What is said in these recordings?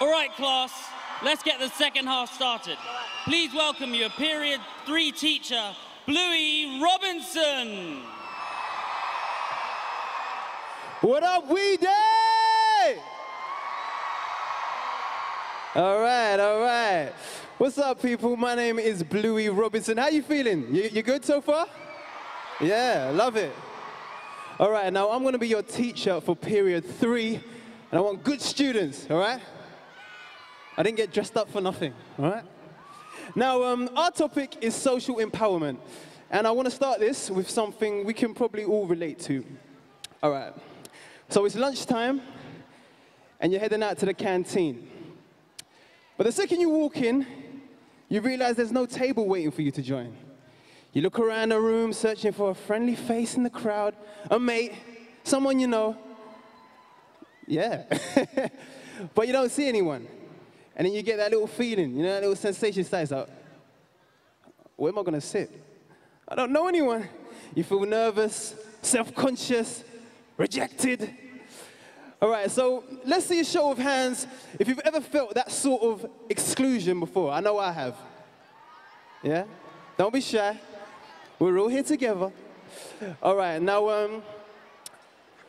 All right, class, let's get the second half started. Please welcome your period three teacher, Bluey Robinson. What up, we day? All right, all right. What's up, people? My name is Bluey Robinson. How you feeling? You, you good so far? Yeah, love it. All right, now I'm gonna be your teacher for period three, and I want good students, all right? I didn't get dressed up for nothing, all right? Now, um, our topic is social empowerment, and I wanna start this with something we can probably all relate to. All right, so it's lunchtime, and you're heading out to the canteen. But the second you walk in, you realize there's no table waiting for you to join. You look around the room searching for a friendly face in the crowd, a mate, someone you know. Yeah. but you don't see anyone. And then you get that little feeling, you know, that little sensation starts out. Where am I gonna sit? I don't know anyone. You feel nervous, self-conscious, rejected. All right, so let's see a show of hands if you've ever felt that sort of exclusion before. I know I have. Yeah? Don't be shy. We're all here together. All right, now, um,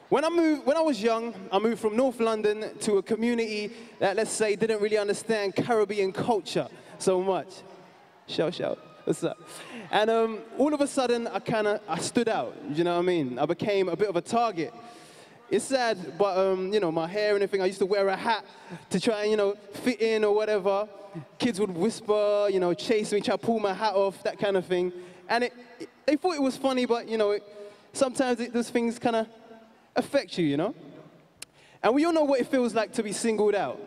when I moved, when I was young, I moved from North London to a community that, let's say, didn't really understand Caribbean culture so much. Shout, shout. What's up? And um, all of a sudden, I kind of, I stood out. You know what I mean? I became a bit of a target. It's sad, but um, you know, my hair and everything, I used to wear a hat to try and, you know, fit in or whatever. Kids would whisper, you know, chase me, try to pull my hat off, that kind of thing. And it, it, they thought it was funny, but, you know, it, sometimes those things kind of affect you, you know? And we all know what it feels like to be singled out.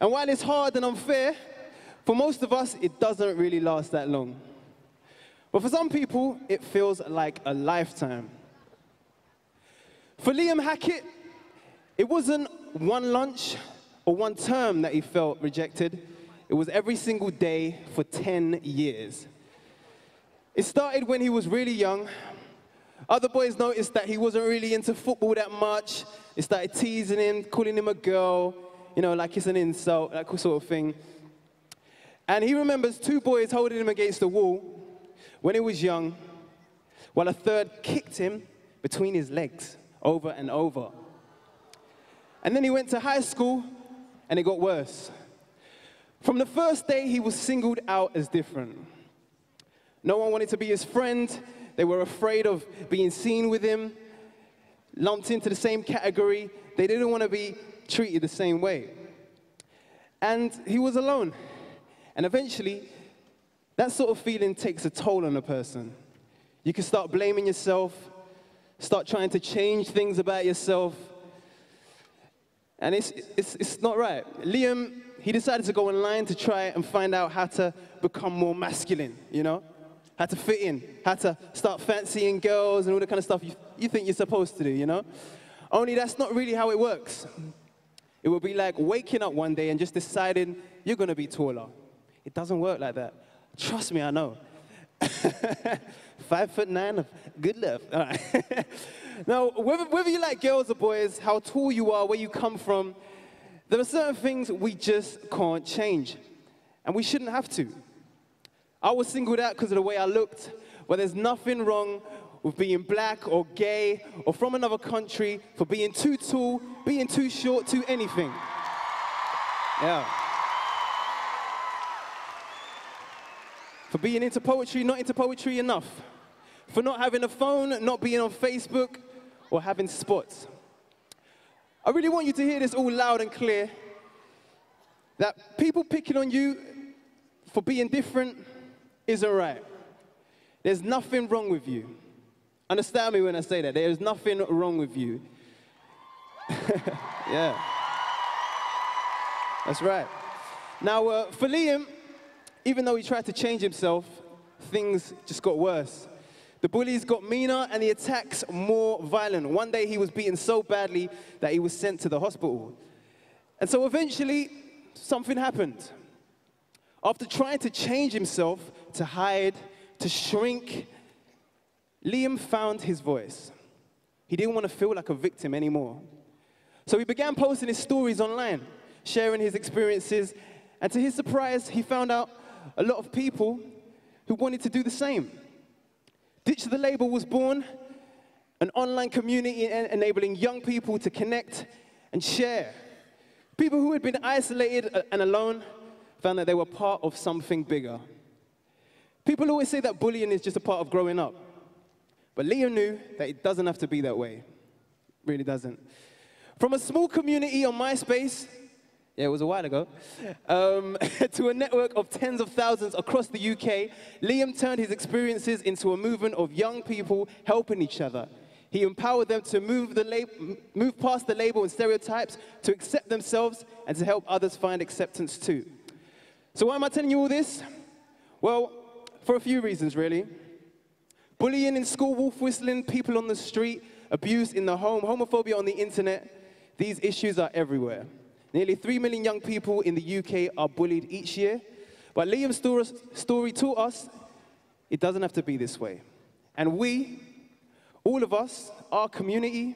And while it's hard and unfair, for most of us, it doesn't really last that long. But for some people, it feels like a lifetime. For Liam Hackett, it wasn't one lunch or one term that he felt rejected. It was every single day for 10 years. It started when he was really young. Other boys noticed that he wasn't really into football that much. They started teasing him, calling him a girl, you know, like it's an insult, that sort of thing. And he remembers two boys holding him against the wall when he was young, while a third kicked him between his legs over and over. And then he went to high school, and it got worse. From the first day, he was singled out as different. No one wanted to be his friend. They were afraid of being seen with him, lumped into the same category. They didn't want to be treated the same way. And he was alone. And eventually, that sort of feeling takes a toll on a person. You can start blaming yourself, start trying to change things about yourself. And it's, it's, it's not right. Liam, he decided to go online to try and find out how to become more masculine, you know? How to fit in, how to start fancying girls and all the kind of stuff you, you think you're supposed to do, you know? Only that's not really how it works. It would be like waking up one day and just deciding you're gonna be taller. It doesn't work like that. Trust me, I know. Five foot nine good love. All right. now, whether, whether you like girls or boys, how tall you are, where you come from, there are certain things we just can't change. And we shouldn't have to. I was singled out because of the way I looked, but there's nothing wrong with being black or gay or from another country for being too tall, being too short, too anything. Yeah. For being into poetry, not into poetry enough. For not having a phone, not being on Facebook, or having spots. I really want you to hear this all loud and clear that people picking on you for being different isn't right. There's nothing wrong with you. Understand me when I say that. There is nothing wrong with you. yeah. That's right. Now, uh, for Liam, even though he tried to change himself, things just got worse. The bullies got meaner and the attacks more violent. One day he was beaten so badly that he was sent to the hospital. And so eventually, something happened. After trying to change himself, to hide, to shrink, Liam found his voice. He didn't want to feel like a victim anymore. So he began posting his stories online, sharing his experiences. And to his surprise, he found out a lot of people who wanted to do the same. Ditch the Label was born, an online community enabling young people to connect and share. People who had been isolated and alone found that they were part of something bigger. People always say that bullying is just a part of growing up. But Liam knew that it doesn't have to be that way. Really doesn't. From a small community on MySpace, yeah, it was a while ago, um, to a network of tens of thousands across the UK, Liam turned his experiences into a movement of young people helping each other. He empowered them to move, the move past the label and stereotypes, to accept themselves, and to help others find acceptance too. So why am I telling you all this? Well, for a few reasons, really. Bullying in school, wolf whistling, people on the street, abuse in the home, homophobia on the internet, these issues are everywhere. Nearly 3 million young people in the UK are bullied each year. But Liam's story taught us it doesn't have to be this way. And we, all of us, our community,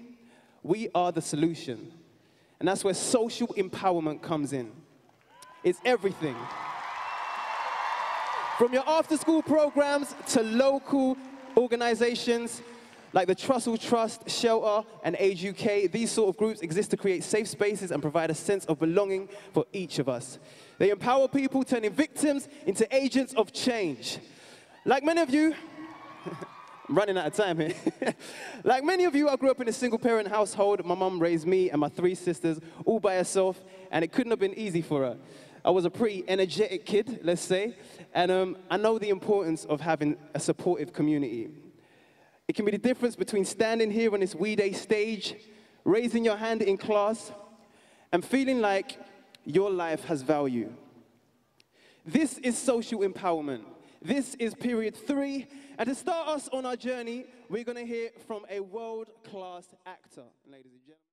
we are the solution. And that's where social empowerment comes in. It's everything. From your after school programs to local organizations like the Trussell Trust, Shelter, and Age UK, these sort of groups exist to create safe spaces and provide a sense of belonging for each of us. They empower people, turning victims into agents of change. Like many of you, I'm running out of time here. like many of you, I grew up in a single parent household. My mum raised me and my three sisters all by herself, and it couldn't have been easy for her. I was a pretty energetic kid, let's say, and um, I know the importance of having a supportive community. It can be the difference between standing here on this We Day stage, raising your hand in class, and feeling like your life has value. This is social empowerment. This is period three. And to start us on our journey, we're going to hear from a world class actor, ladies and gentlemen.